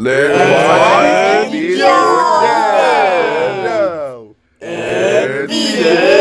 Let's Yo. Yo. NBA.